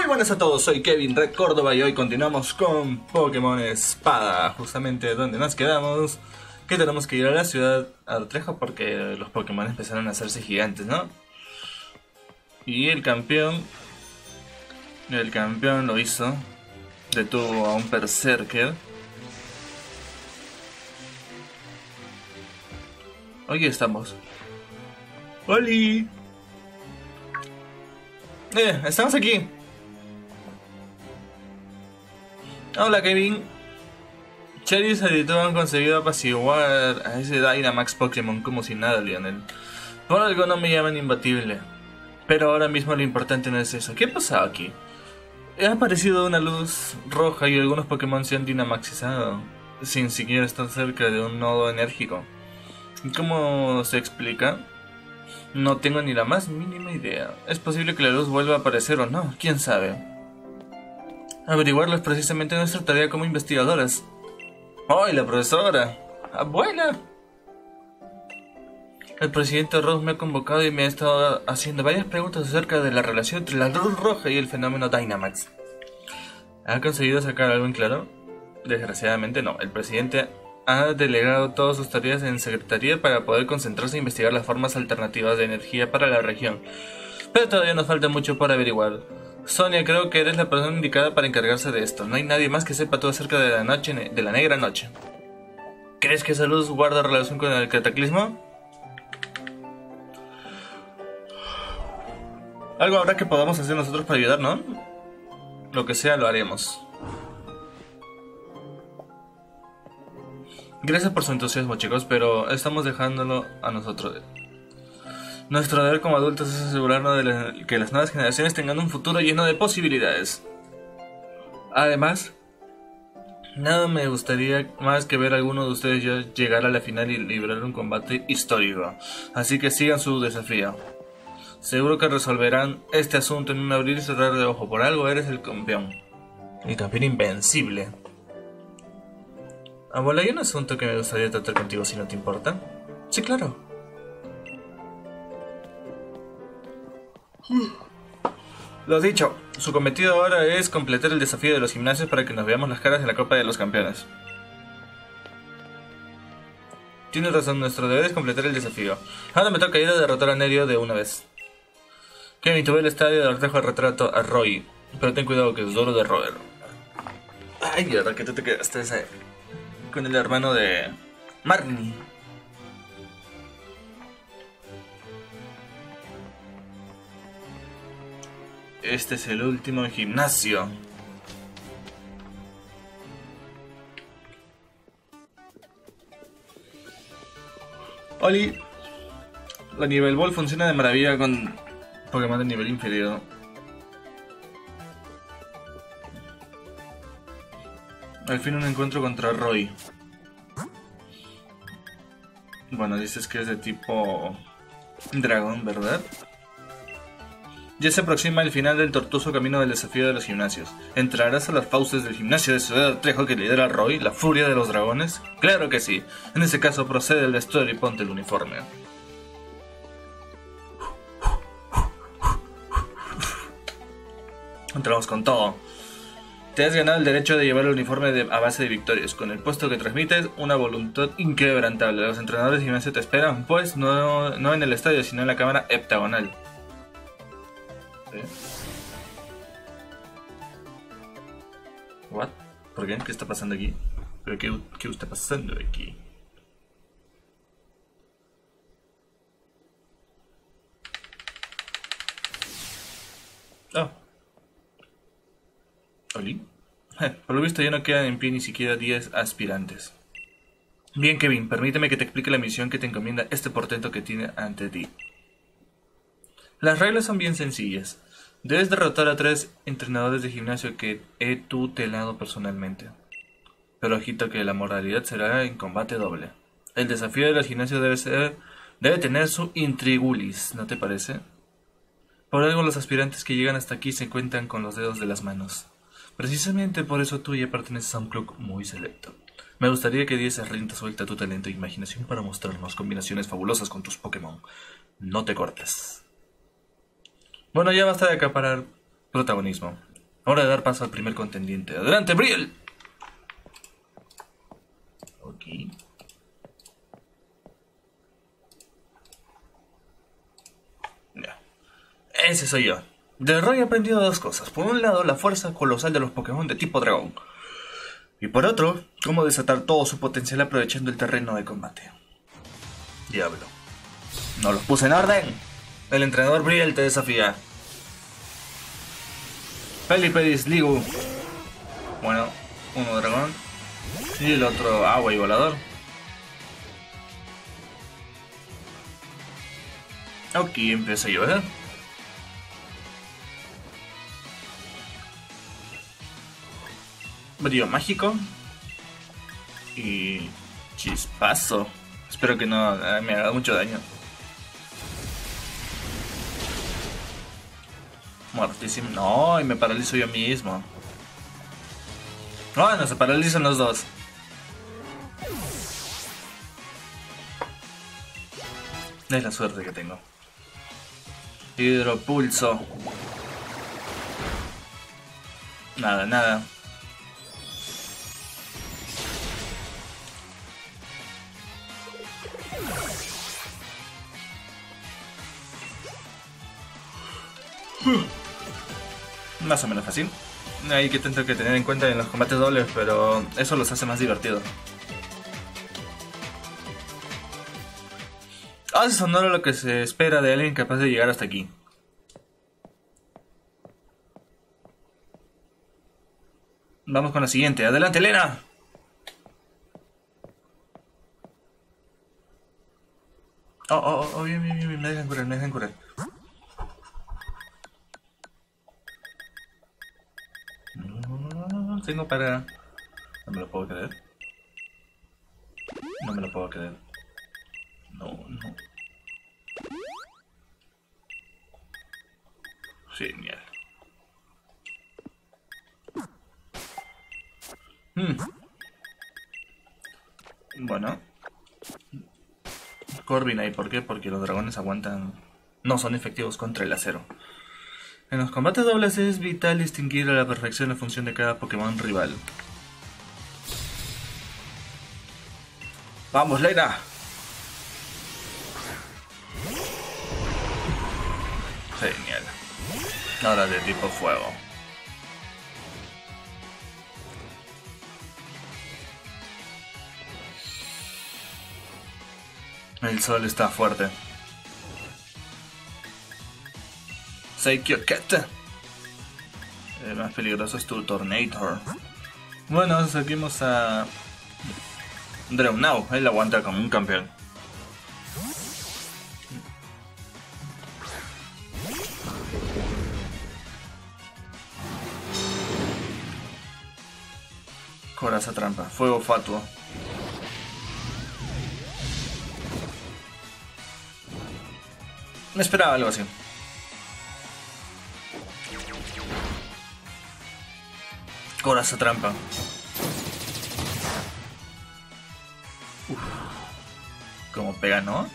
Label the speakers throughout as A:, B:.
A: Muy buenas a todos, soy Kevin Red Córdoba y hoy continuamos con Pokémon Espada, justamente donde nos quedamos, que tenemos que ir a la ciudad Artrejo porque los Pokémon empezaron a hacerse gigantes, ¿no? Y el campeón, el campeón lo hizo, detuvo a un Berserker. Hoy estamos. ¡Holi! Eh, estamos aquí. Hola Kevin. Y tú han conseguido apaciguar a ese Dynamax Pokémon como si nada, Lionel. Por algo no me llaman imbatible. Pero ahora mismo lo importante no es eso. ¿Qué ha pasado aquí? Ha aparecido una luz roja y algunos Pokémon se han dinamaxizado, sin siquiera estar cerca de un nodo enérgico. ¿Cómo se explica? No tengo ni la más mínima idea. Es posible que la luz vuelva a aparecer o no, quién sabe. Averiguarlo es precisamente nuestra tarea como investigadoras. ¡Ay, la profesora! ¡Abuela! El presidente Ross me ha convocado y me ha estado haciendo varias preguntas acerca de la relación entre la luz roja y el fenómeno Dynamax. ¿Ha conseguido sacar algo en claro? Desgraciadamente no. El presidente ha delegado todas sus tareas en secretaría para poder concentrarse e investigar las formas alternativas de energía para la región. Pero todavía nos falta mucho por averiguar. Sonia, creo que eres la persona indicada para encargarse de esto. No hay nadie más que sepa todo acerca de la noche, de la negra noche. ¿Crees que esa luz guarda relación con el cataclismo? Algo habrá que podamos hacer nosotros para ayudar, ¿no? Lo que sea lo haremos. Gracias por su entusiasmo, chicos, pero estamos dejándolo a nosotros. Nuestro deber como adultos es asegurarnos de que las nuevas generaciones tengan un futuro lleno de posibilidades. Además, nada me gustaría más que ver a alguno de ustedes llegar a la final y librar un combate histórico. Así que sigan su desafío. Seguro que resolverán este asunto en un abrir y cerrar de ojo. Por algo eres el campeón. El campeón invencible. Abuela, hay un asunto que me gustaría tratar contigo si no te importa. Sí, claro. Lo dicho, su cometido ahora es completar el desafío de los gimnasios para que nos veamos las caras en la Copa de los Campeones. Tienes razón, nuestro deber es completar el desafío. Ahora me toca ir a derrotar a Nerio de una vez. Kevin, tuve el estadio de Artejo el retrato a Roy, pero ten cuidado que es duro de roer. Ay, verdad que tú te quedaste ese con el hermano de Marnie. Este es el último gimnasio. Oli, la nivel ball funciona de maravilla con Pokémon de nivel inferior. Al fin un encuentro contra Roy. Bueno, dices que es de tipo dragón, ¿verdad? Ya se aproxima el final del tortuoso camino del desafío de los gimnasios. ¿Entrarás a las fauces del gimnasio de Ciudad Trejo que lidera Roy, la furia de los dragones? Claro que sí. En ese caso procede el vestuario y ponte el uniforme. Entramos con todo. Te has ganado el derecho de llevar el uniforme a base de victorias. Con el puesto que transmites, una voluntad inquebrantable. Los entrenadores de gimnasio te esperan, pues, no, no en el estadio, sino en la cámara heptagonal. ¿Eh? ¿What? ¿Por qué? ¿Qué está pasando aquí? ¿Pero qué, está pasando aquí? Oh. ¿Oli? Por lo visto ya no quedan en pie ni siquiera 10 aspirantes. Bien, Kevin, permíteme que te explique la misión que te encomienda este portento que tiene ante ti. Las reglas son bien sencillas. Debes derrotar a tres entrenadores de gimnasio que he tutelado personalmente. Pero ojito que la moralidad será en combate doble. El desafío del gimnasio debe ser debe tener su intrigulis, ¿no te parece? Por algo los aspirantes que llegan hasta aquí se cuentan con los dedos de las manos. Precisamente por eso tú ya perteneces a un club muy selecto. Me gustaría que dieses rienda suelta a tu talento e imaginación para mostrarnos combinaciones fabulosas con tus Pokémon. No te cortes. Bueno, ya basta de acaparar protagonismo. Hora de dar paso al primer contendiente. ¡Adelante, Briel! Ok. Ya. Ese soy yo. De Roy he aprendido dos cosas. Por un lado, la fuerza colosal de los Pokémon de tipo dragón. Y por otro, cómo desatar todo su potencial aprovechando el terreno de combate. Diablo. No los puse en orden. El entrenador Briel te desafía. Pelipedis Ligu. Bueno, uno dragón. Y el otro agua y volador. Ok, empiezo yo, ¿eh? Brillo mágico. Y chispazo. Espero que no me haga mucho daño. Muertísimo. No, y me paralizo yo mismo. Bueno, se paralizan los dos. Es la suerte que tengo. Hidropulso. Nada, nada. Más o menos fácil. Hay que tener que tener en cuenta en los combates dobles, pero eso los hace más divertidos. Hace sonoro lo que se espera de alguien capaz de llegar hasta aquí. Vamos con la siguiente. Adelante, Elena. Oh, oh, oh, bien, bien, bien, me dejan curar, me dejan curar. Tengo para... No me lo puedo creer. No me lo puedo creer. No, no. Genial. Hmm. Bueno. Corbin ahí, ¿por qué? Porque los dragones aguantan... No son efectivos contra el acero. En los combates dobles es vital distinguir a la perfección la función de cada Pokémon rival. ¡Vamos, Lena! Genial. Ahora de tipo fuego. El sol está fuerte. Ket. El más peligroso es tu Tornator. Bueno, seguimos a Drewnau. Él aguanta como un campeón. Coraza trampa. Fuego fatuo. Me esperaba algo así. Coraza trampa. Como pega, ¿no?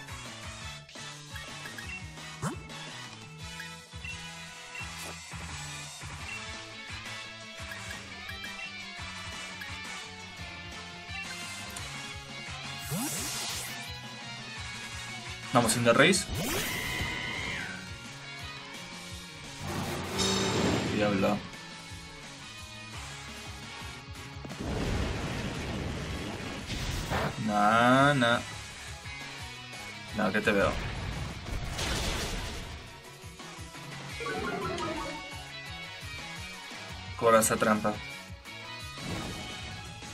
A: Vamos en the race. No, no. No, que te veo. Coraza trampa.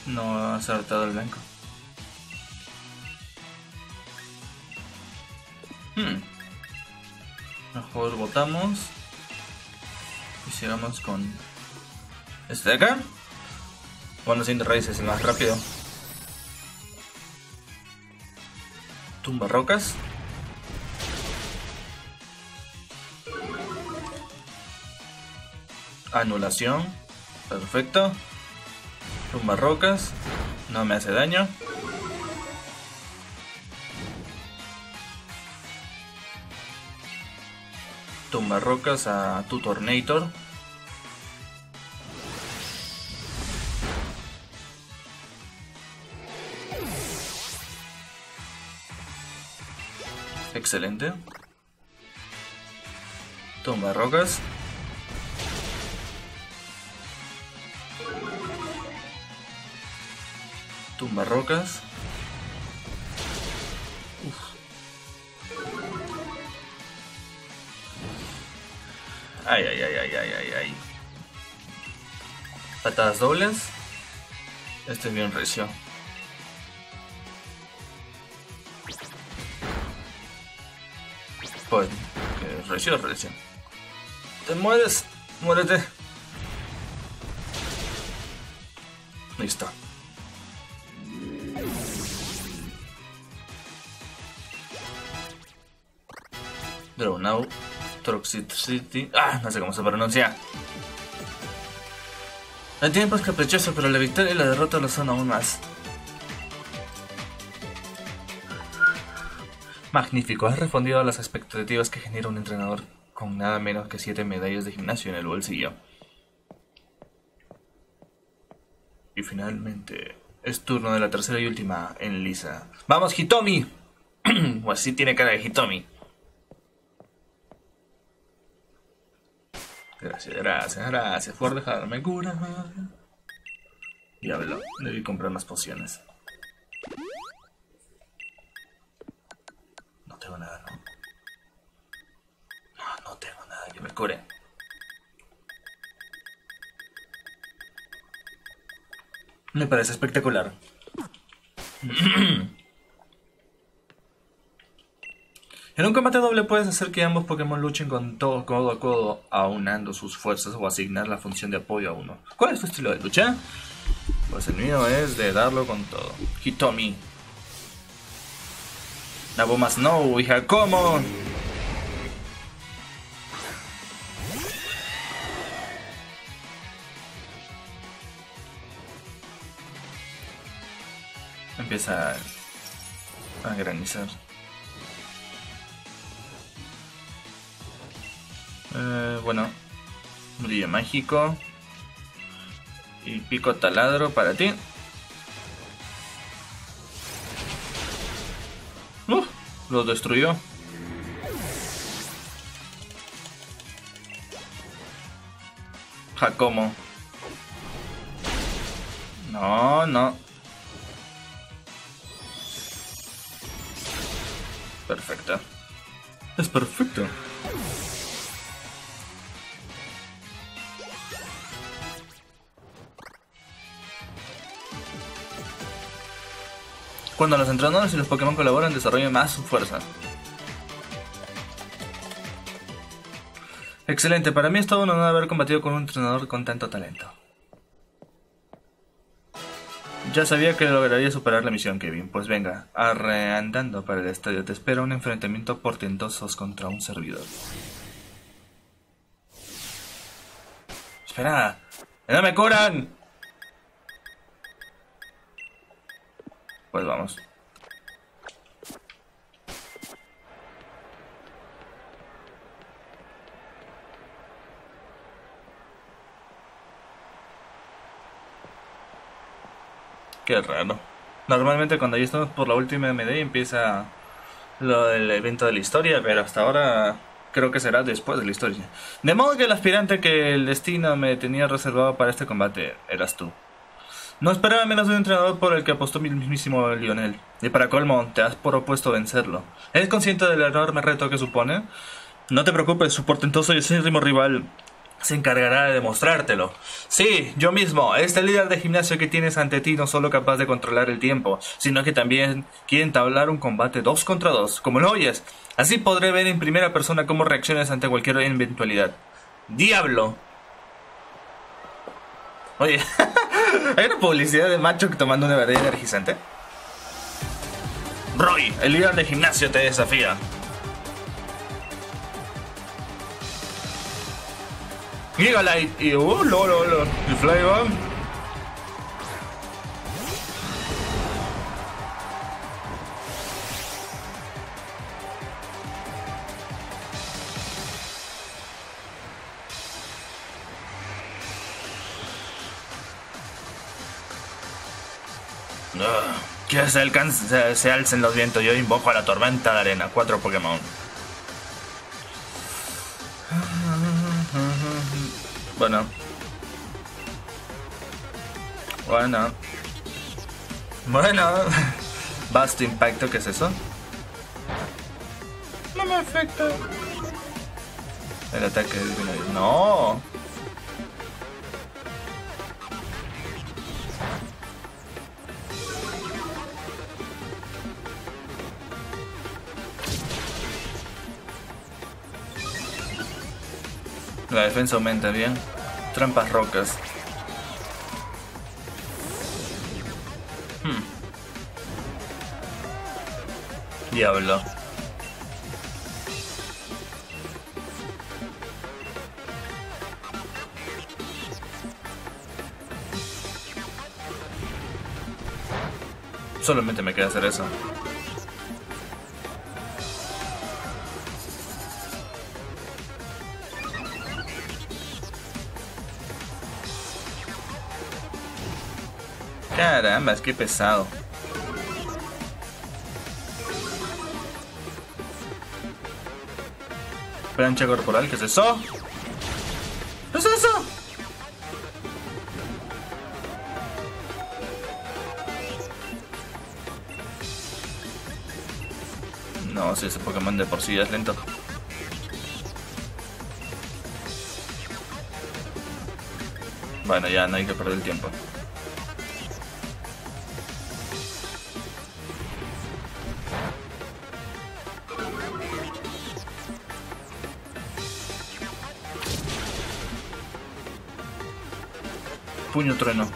A: No ha acertado el blanco. Hmm. Mejor votamos. Y sigamos con este de acá. Bueno, sin raíces es más rápido. Tumba rocas. Anulación. Perfecto. Tumba rocas. No me hace daño. Tumba rocas a tu Tornator. Excelente. Tumba rocas. Tumba rocas. Ay, ay, ay, ay, ay, ay, ay. Patadas dobles. Este es bien recio. Pues, recio, recio. Te mueres, muérete. Listo. Now, Toxicity. Ah, no sé cómo se pronuncia. El tiempo es caprichoso, pero la victoria y la derrota lo son aún más. Magnífico, has respondido a las expectativas que genera un entrenador con nada menos que 7 medallas de gimnasio en el bolsillo. Y finalmente, es turno de la tercera y última en Lisa. ¡Vamos, Hitomi! o así tiene cara de Hitomi. Gracias, gracias, gracias por dejarme curar. Diablo, debí comprar más pociones. Tengo nada, ¿no? No, no tengo nada que me cure. Me parece espectacular. En un combate doble puedes hacer que ambos Pokémon luchen con todo codo a codo, aunando sus fuerzas o asignar la función de apoyo a uno. ¿Cuál es tu estilo de lucha? Pues el mío es de darlo con todo. Hitomi. Nabo Snow, hija, ¿cómo? Empieza a granizar. Eh, bueno, brillo mágico. Y pico taladro para ti. Lo destruyó. Jacomo. No, no. Perfecto. Es perfecto. Cuando los entrenadores y los Pokémon colaboran, desarrollan más su fuerza. Excelente, para mí es todo un honor haber combatido con un entrenador con tanto talento. Ya sabía que lograría superar la misión, Kevin. Pues venga, arreandando para el estadio. Te espera un enfrentamiento portentoso contra un servidor. Espera, ¡no me curan! Pues vamos. Qué raro. Normalmente cuando ya estamos por la última MD empieza lo del evento de la historia, pero hasta ahora creo que será después de la historia. De modo que el aspirante que el destino me tenía reservado para este combate eras tú. No esperaba menos de un entrenador por el que apostó mi mismísimo Lionel. Y para colmo, te has propuesto vencerlo. ¿Eres consciente del enorme reto que supone? No te preocupes, su portentoso y ritmo rival se encargará de demostrártelo. Sí, yo mismo, este líder de gimnasio que tienes ante ti no solo capaz de controlar el tiempo, sino que también quiere entablar un combate dos contra dos, como lo oyes. Así podré ver en primera persona cómo reaccionas ante cualquier eventualidad. ¡Diablo! Oye, ¿hay una publicidad de macho tomando una bebida energizante? Roy, el líder de gimnasio te desafía. Gigalite y uh, lo, lo, lo. El Flygon. Se, alcance, se, se alcen los vientos. Yo invoco a la tormenta de arena. Cuatro Pokémon. Bueno. Bueno. Bueno. Vasto impacto, ¿qué es eso? No me afecta. El ataque del No. La defensa aumenta bien. Trampas rocas. Hmm. Diablo. Solamente me queda hacer eso. Caramba, es que pesado. Plancha corporal, ¿qué es eso? ¿Qué es eso? No, si ese Pokémon de por sí es lento. Bueno, ya no hay que perder el tiempo. Puño trueno.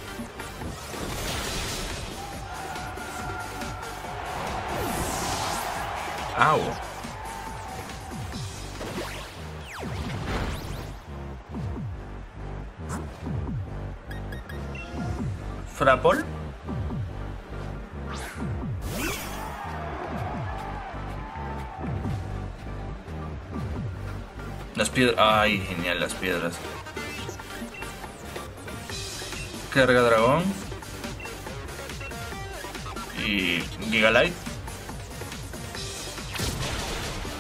A: Au. Frapol. Las piedras. Ay, genial, las piedras. Carga dragón. Y Gigalite.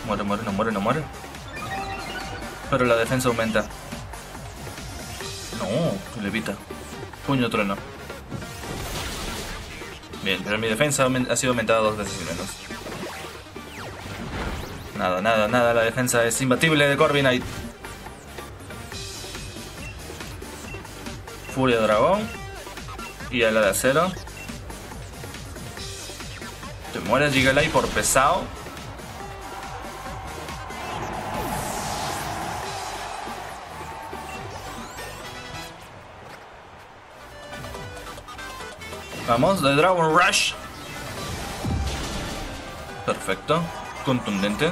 A: Muere, muere, no muere, no muere. Pero la defensa aumenta. No, levita. Puño trueno. Bien, pero mi defensa ha sido aumentada dos veces y menos. Nada, nada, nada. La defensa es imbatible de Corviknight. Furia Dragón. Y ala de acero. Te mueres Gigalai por pesado. Vamos, de Dragon Rush. Perfecto. Contundente.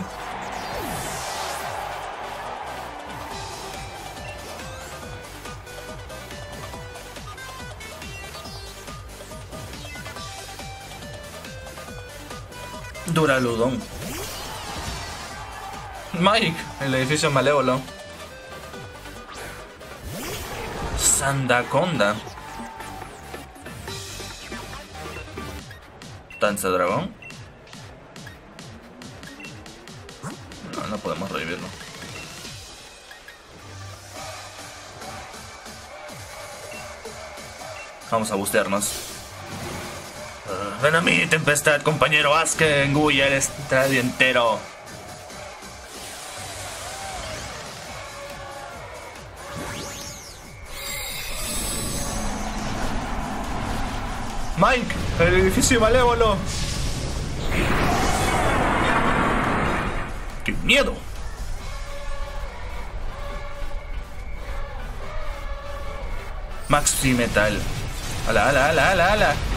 A: Duraludón. Mike, el edificio malévolo. Sandaconda. Danza dragón. No, no podemos revivirlo. Vamos a bustearnos. Ven a mí, tempestad, compañero, haz que engulle el estadio entero. Mike, el edificio malévolo. ¡Qué miedo! Max Metal. ¡Hala, ala, ala, ala, ala!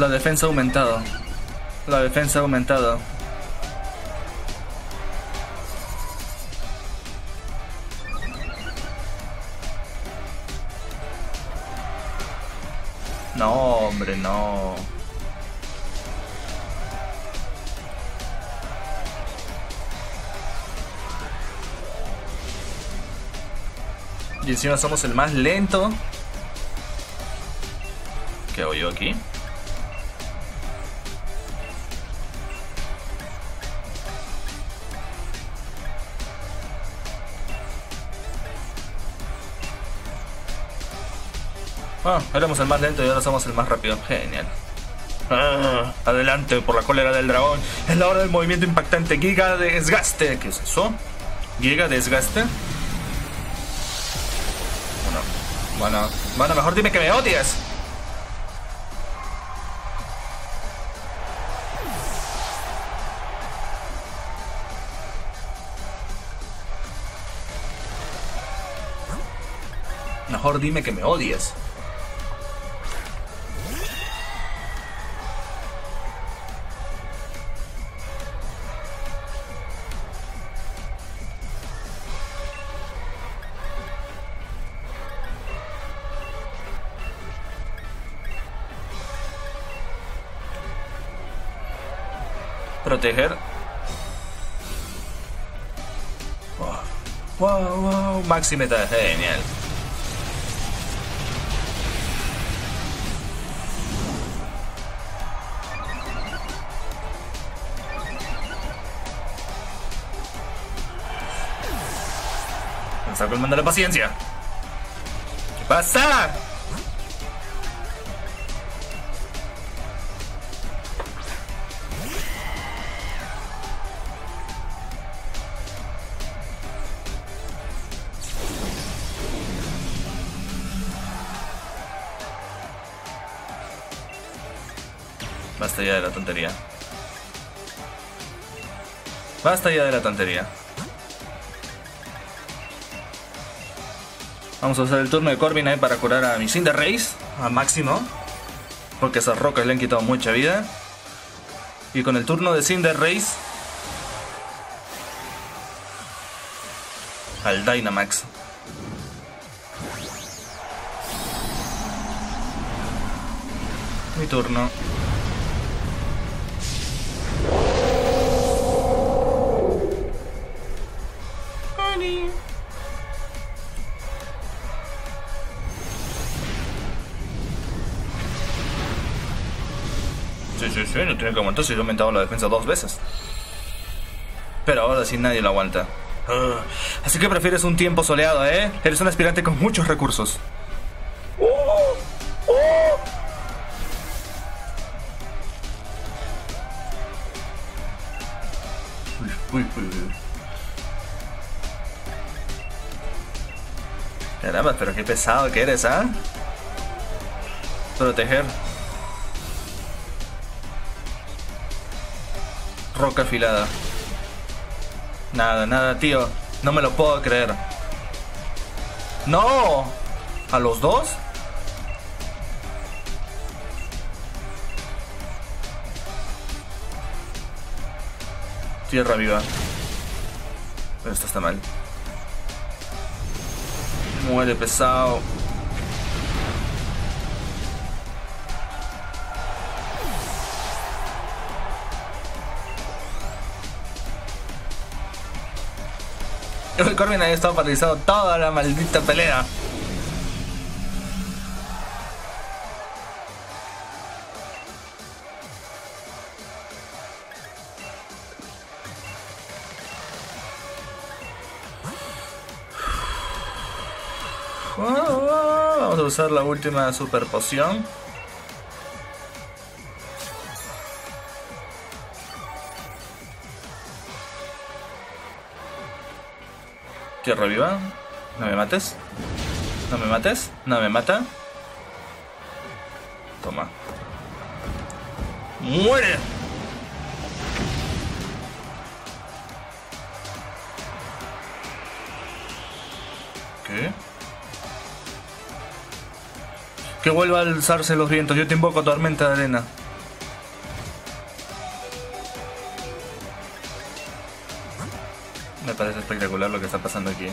A: La defensa ha aumentado. La defensa ha aumentado. No, hombre, no. Y encima somos el más lento. ¿Qué hago yo aquí? Ah, éramos el más lento y ahora somos el más rápido. Genial. Ah, adelante por la cólera del dragón. Es la hora del movimiento impactante. Giga desgaste. ¿Qué es eso? Giga desgaste. Bueno, bueno, bueno, mejor dime que me odias. Mejor dime que me odias. Proteger. Wow, wow, wow. Maximeta, genial. Me está colmando la paciencia. ¿Qué pasa? Basta ya de la tontería. Basta ya de la tontería. Vamos a usar el turno de Corbin ahí para curar a mi Cinder Race a máximo. Porque esas rocas le han quitado mucha vida. Y con el turno de Cinder Race al Dynamax. Mi turno. No tiene que aumentar si he aumentado la defensa dos veces. Pero ahora sí nadie lo aguanta. Ah, así que prefieres un tiempo soleado, ¿eh? Eres un aspirante con muchos recursos. Uy, uy, uy. Caramba, pero qué pesado que eres, ¿ah? Proteger. Roca afilada. Nada, nada, tío. No me lo puedo creer. ¡No! ¿A los dos? Tierra viva. Pero esto está mal. Muere pesado. El Corbin había estado paralizado toda la maldita pelea. Vamos a usar la última super poción. Tierra viva. No me mates. No me mates. No me mata. Toma. ¡Muere! ¿Qué? Que vuelva a alzarse los vientos. Yo te invoco tormenta de arena. Parece espectacular lo que está pasando aquí.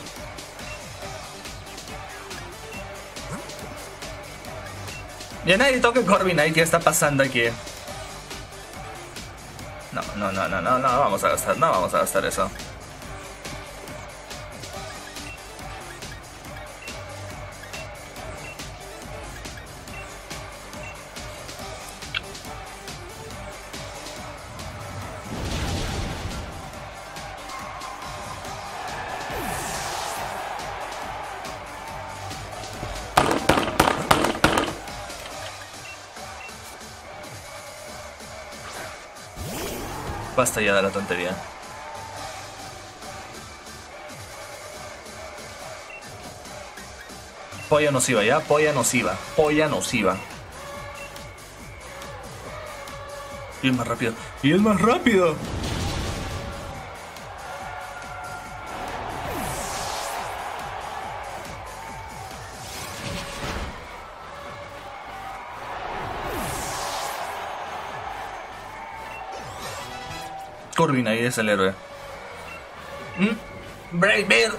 A: Ya nadie toque Corbin ahí, ¿qué está pasando aquí? No, no, no, no, no, no, vamos a gastar, no vamos a gastar eso. Basta ya de la tontería. Polla nociva, ¿ya? Polla nociva. Polla nociva. Y es más rápido. Y es más rápido. Corbin ahí es el héroe. ¿Mm? Brave Bear.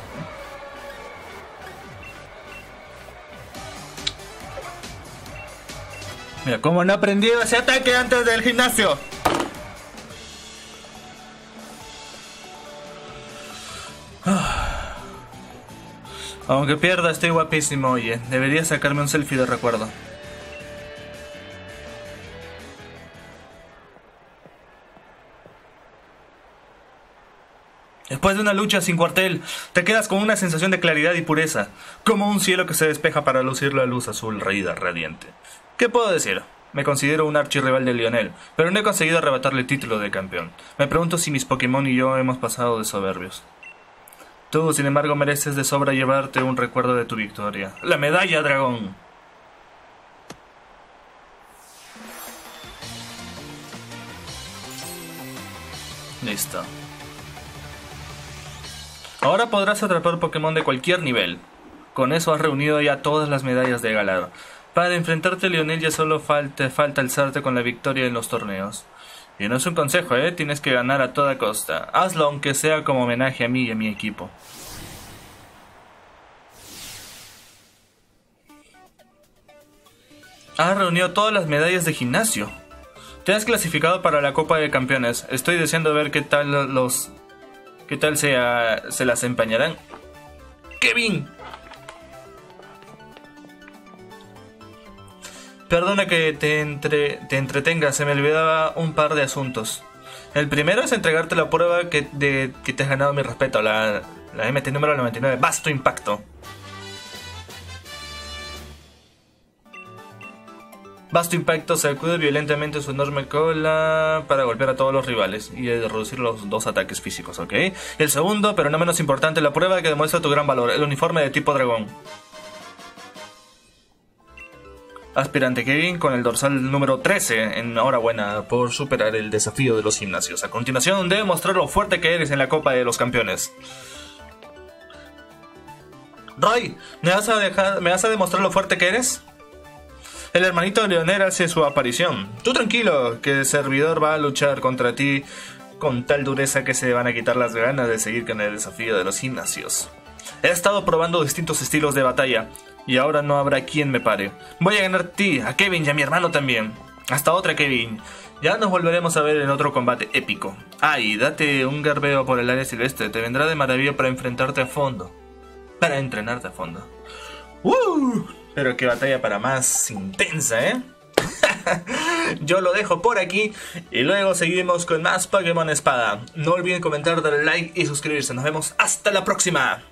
A: Mira, ¿cómo no aprendido ese ataque antes del gimnasio? Ah. Aunque pierda, estoy guapísimo, oye. Debería sacarme un selfie de recuerdo. Después de una lucha sin cuartel, te quedas con una sensación de claridad y pureza, como un cielo que se despeja para lucir la luz azul reída radiante. ¿Qué puedo decir? Me considero un archirrival de Lionel, pero no he conseguido arrebatarle el título de campeón. Me pregunto si mis Pokémon y yo hemos pasado de soberbios. Tú, sin embargo, mereces de sobra llevarte un recuerdo de tu victoria. ¡La medalla, dragón! Listo. Ahora podrás atrapar Pokémon de cualquier nivel. Con eso has reunido ya todas las medallas de Galar. Para enfrentarte a Lionel ya solo falta, falta alzarte con la victoria en los torneos. Y no es un consejo, ¿eh? Tienes que ganar a toda costa. Hazlo aunque sea como homenaje a mí y a mi equipo. Has reunido todas las medallas de gimnasio. Te has clasificado para la Copa de Campeones. Estoy deseando ver qué tal los ¿Qué tal se, se las empañarán? ¡Kevin! Perdona que te, entre, te entretenga, se me olvidaba un par de asuntos. El primero es entregarte la prueba que, de, que te has ganado mi respeto, la, la MT número 99, Vasto Impacto. Vasto Impacto sacude violentamente su enorme cola para golpear a todos los rivales y reducir los dos ataques físicos, ¿ok? el segundo, pero no menos importante, la prueba que demuestra tu gran valor, el uniforme de tipo dragón. Aspirante Kevin con el dorsal número 13. Enhorabuena por superar el desafío de los gimnasios. A continuación, debe mostrar lo fuerte que eres en la Copa de los Campeones. Roy, ¿me vas a, dejar, ¿me vas a demostrar lo fuerte que eres? El hermanito de Leonel hace su aparición. Tú tranquilo, que el servidor va a luchar contra ti con tal dureza que se van a quitar las ganas de seguir con el desafío de los gimnasios. He estado probando distintos estilos de batalla y ahora no habrá quien me pare. Voy a ganar a ti, a Kevin y a mi hermano también. Hasta otra, Kevin. Ya nos volveremos a ver en otro combate épico. Ay, date un garbeo por el área silvestre. Te vendrá de maravilla para enfrentarte a fondo. Para entrenarte a fondo. ¡Uh! Pero qué batalla para más intensa, ¿eh? Yo lo dejo por aquí y luego seguimos con más Pokémon Espada. No olviden comentar, darle like y suscribirse. Nos vemos hasta la próxima.